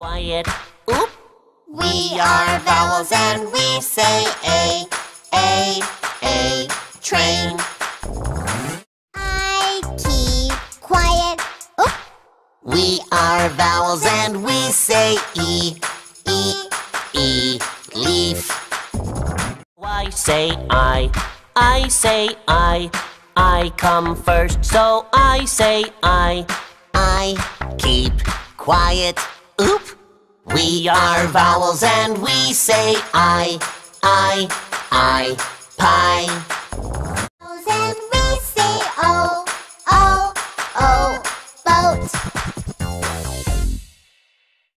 Quiet. Oop. We are vowels and we say A, A, A, train. I keep quiet. Oop. We are vowels and we say E, E, E, leaf. I say I. I say I. I come first, so I say I. I keep quiet. We are vowels and we say I, I, I, pie.